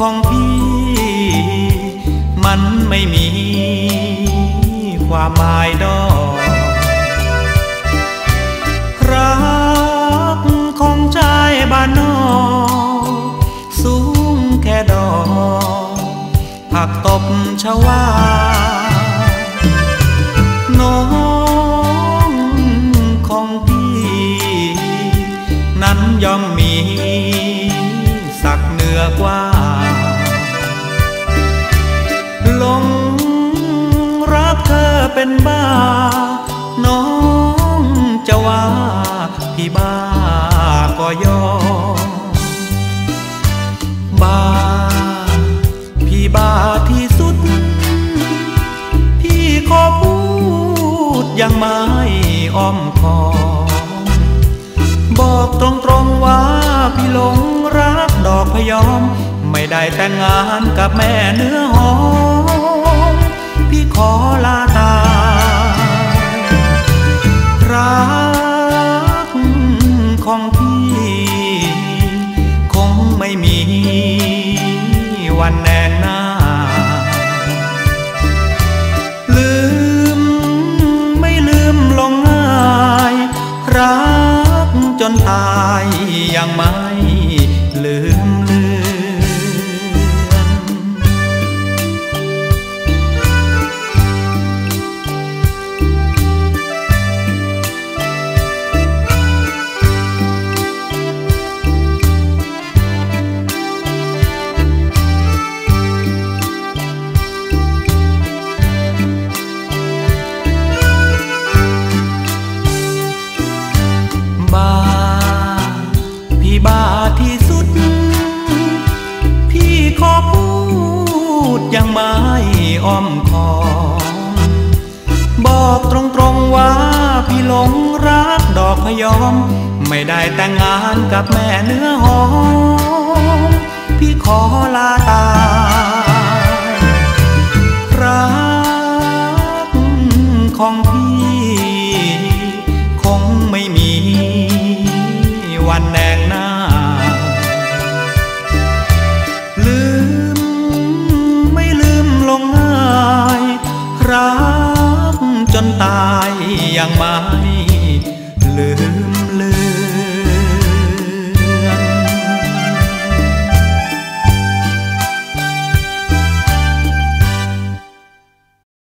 ของพี่ มันไม่มีความหมายดอกรักของชายบ้านนอกสูงแค่ดอก ผักตบชวาน้องของพี่ นั้นย่อมมีสักเหนือกว่า ยังไม่อ้อมคอมบอกตรงๆว่าพี่หลงรักดอกพยอม ไม่ได้แต่งงานกับแม่เนื้อหอม พี่ขอลาตายรักของพี่ คงไม่มีวันแน่น้า อ้อมคอบอกตรงๆว่าพี่หลงรักดอกพยอม ไม่ได้แต่งงานกับแม่เนื้อหอม พี่ขอลาตา យ៉ាងម៉េចលើ